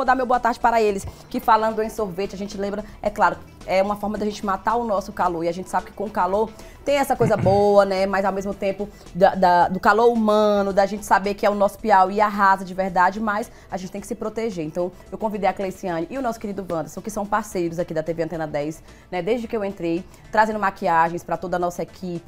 vou dar meu boa tarde para eles, que falando em sorvete, a gente lembra, é claro, é uma forma da gente matar o nosso calor. E a gente sabe que com o calor tem essa coisa boa, né? Mas ao mesmo tempo da, da, do calor humano, da gente saber que é o nosso piau e arrasa de verdade, mas a gente tem que se proteger. Então eu convidei a Cleiciane e o nosso querido Wanderson, que são parceiros aqui da TV Antena 10, né? Desde que eu entrei, trazendo maquiagens para toda a nossa equipe,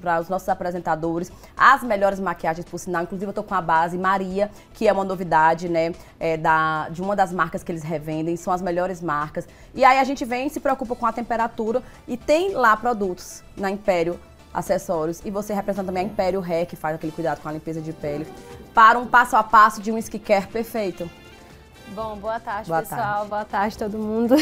para os nossos apresentadores, as melhores maquiagens por sinal. Inclusive eu tô com a base Maria, que é uma novidade, né? É, da, de uma das marcas que eles revendem, são as melhores marcas. E aí a gente vem se preocupa preocupa com a temperatura e tem lá produtos na Império Acessórios e você representa também a Império Hair, que faz aquele cuidado com a limpeza de pele, para um passo a passo de um skincare perfeito. Bom, boa tarde, boa pessoal. Tarde. Boa tarde, todo mundo.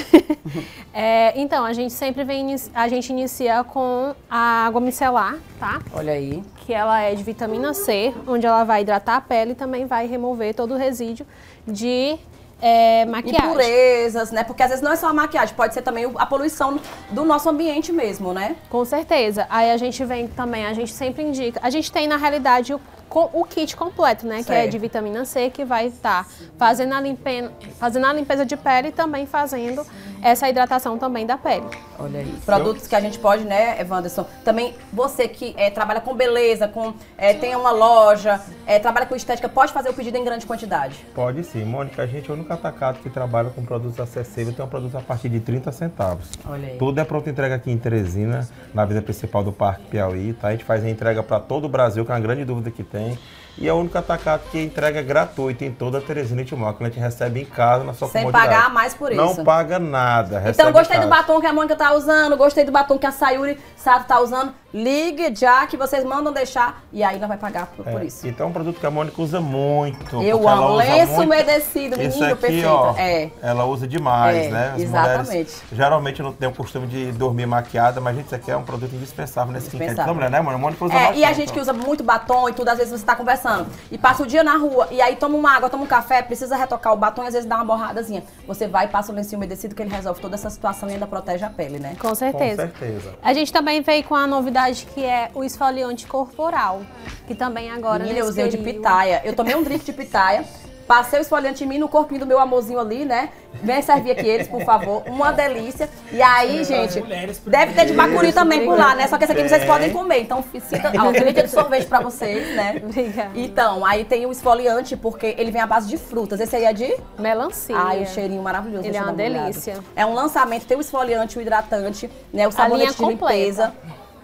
é, então, a gente sempre vem, a gente inicia com a água micelar, tá? Olha aí. Que ela é de vitamina C, onde ela vai hidratar a pele e também vai remover todo o resíduo de é, maquiagem. Impurezas, né? Porque às vezes não é só a maquiagem, pode ser também a poluição do nosso ambiente mesmo, né? Com certeza. Aí a gente vem também, a gente sempre indica. A gente tem, na realidade, o o kit completo, né? Certo. Que é de vitamina C, que vai estar fazendo a, limpeza, fazendo a limpeza de pele e também fazendo essa hidratação também da pele. Olha aí. Produtos que a gente pode, né, Evanderson? Também você que é, trabalha com beleza, com é, tem uma loja, é, trabalha com estética, pode fazer o pedido em grande quantidade? Pode sim. Mônica, a gente é o único atacado que trabalha com produtos acessíveis, tem um produto a partir de 30 centavos. Olha aí. Tudo é pronto entrega aqui em Teresina, na vida principal do Parque Piauí, tá? A gente faz a entrega para todo o Brasil, que é uma grande dúvida que tem. E é o único atacado que entrega gratuito em toda a Teresina e Timóteo. Que a gente recebe em casa na sua Sem pagar mais por isso. Não paga nada. Então, gostei do batom que a Mônica tá usando, gostei do batom que a Sayuri Sato tá usando. Ligue já que vocês mandam deixar e aí não vai pagar por, é, por isso. Então é um produto que a Mônica usa muito. Eu amo. Lenço muito... umedecido, menino, aqui, perfeito. Ó, é. Ela usa demais, é, né? As exatamente. Mulheres, geralmente não tem o costume de dormir maquiada, mas gente, isso aqui é um produto indispensável nesse skincare de mulher, né, A Mônica usa é. E a gente que usa muito batom e tudo, às vezes você tá conversando e passa o dia na rua e aí toma uma água, toma um café, precisa retocar o batom e às vezes dá uma borradazinha. Você vai e passa o lencinho umedecido que ele resolve toda essa situação e ainda protege a pele, né? Com certeza. Com certeza. A gente também veio com a novidade que é o esfoliante corporal, que também agora Menina, eu usei de pitaia. Eu tomei um drink de pitaia, passei o esfoliante em mim, no corpinho do meu amorzinho ali, né? Vem servir aqui eles, por favor. Uma delícia. E aí, gente, deve ter de bacuri também por lá, né? Só que esse aqui vocês podem comer. Então, fica. Ó, de sorvete pra vocês, né? Obrigada. Então, aí tem o esfoliante, porque ele vem à base de frutas. Esse aí é de? Melancia. Ai, o cheirinho maravilhoso. Ele é uma delícia. É um lançamento, tem o esfoliante, o hidratante, né? O sabonete de limpeza.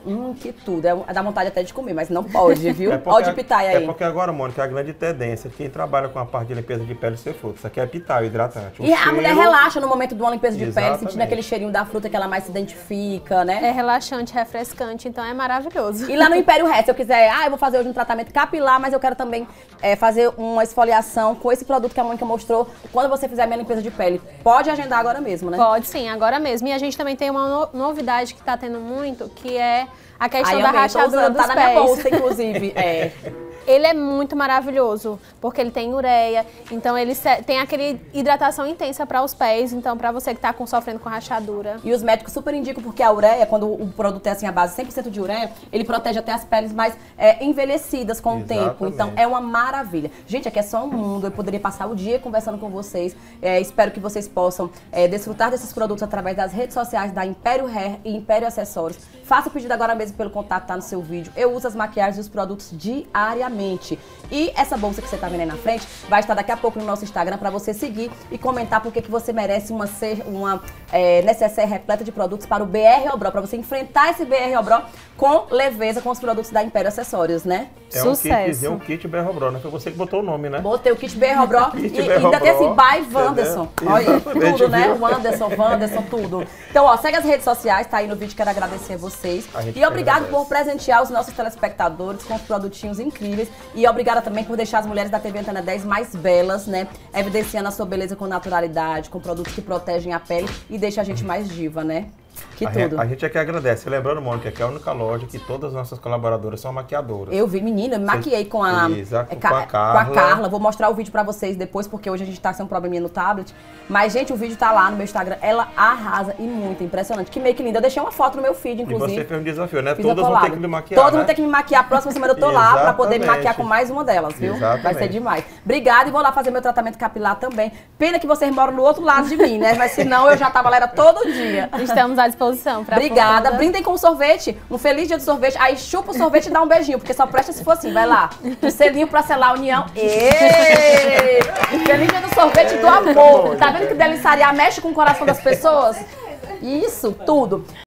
Hum, que tudo. É, dá vontade até de comer, mas não pode, viu? É pode pitaia aí. É porque agora, Mônica, a grande tendência, quem trabalha com a parte de limpeza de pele ser fruta. Isso aqui é pitaia, hidratante. O e cheiro... a mulher relaxa no momento de uma limpeza de Exatamente. pele, sentindo aquele cheirinho da fruta que ela mais se identifica, né? É relaxante, refrescante, então é maravilhoso. E lá no Império Hair, se eu quiser, ah, eu vou fazer hoje um tratamento capilar, mas eu quero também é, fazer uma esfoliação com esse produto que a Mônica mostrou quando você fizer a minha limpeza de pele. Pode agendar agora mesmo, né? Pode sim, agora mesmo. E a gente também tem uma novidade que está tendo muito, que é a questão da rachadura dos tá pés. na minha bolsa, inclusive. é. Ele é muito maravilhoso, porque ele tem ureia, então ele tem aquele hidratação intensa para os pés, então para você que está com, sofrendo com rachadura. E os médicos super indicam, porque a ureia, quando o produto é assim a base 100% de ureia, ele protege até as peles mais é, envelhecidas com Exatamente. o tempo. Então é uma maravilha. Gente, aqui é só um mundo, eu poderia passar o dia conversando com vocês. É, espero que vocês possam é, desfrutar desses produtos através das redes sociais da Império Hair e Império Acessórios. Faça o pedido agora mesmo pelo contato, tá no seu vídeo. Eu uso as maquiagens e os produtos diariamente e essa bolsa que você está vendo aí na frente vai estar daqui a pouco no nosso Instagram para você seguir e comentar porque que você merece uma, uma é, necessaire repleta de produtos para o BR Obró, para você enfrentar esse BR Obró com leveza com os produtos da Império Acessórios, né? É um kit, é um kit BR Obró, né? Foi você que botou o nome, né? Botei o kit BR Obró e ainda tem esse by Wanderson. Olha, tudo, né? O Wanderson, Wanderson, tudo. Então, ó, segue as redes sociais, tá aí no vídeo, quero agradecer a vocês. A e obrigado agradece. por presentear os nossos telespectadores com os produtinhos incríveis. E obrigada também por deixar as mulheres da TV Antena 10 mais belas, né? Evidenciando a sua beleza com naturalidade, com produtos que protegem a pele e deixa a gente mais diva, né? Que a tudo. a gente é que agradece. Lembrando, Mônica, que é a única loja que todas as nossas colaboradoras são maquiadoras. Eu vi, menina, eu me maquiei com a, Exato, é, com a Com Carla. a Carla. Vou mostrar o vídeo pra vocês depois, porque hoje a gente tá sem um probleminha no tablet. Mas, gente, o vídeo tá lá no meu Instagram. Ela arrasa e muito impressionante. Que make linda. Eu deixei uma foto no meu feed, E inclusive. você fez um desafio, né? Fiz Todas vão ter que me maquiar, Todas né? vão ter que me maquiar. Próxima semana eu tô lá pra poder me Exatamente. maquiar com mais uma delas, viu? Vai ser Exatamente. demais. Obrigada e vou lá fazer meu tratamento capilar também. Pena que vocês moram no outro lado de mim, né? Mas senão eu já tava lá era todo dia. Estamos à disposição para Obrigada. Brindem com sorvete. Um feliz dia do sorvete. Aí chupa o sorvete e dá um beijinho, porque só presta se for assim. Vai lá. Um selinho pra selar a união. Ê! Feliz dia do sorvete do amor. Tá vendo que deliciariar mexe com o coração das pessoas? Isso, tudo.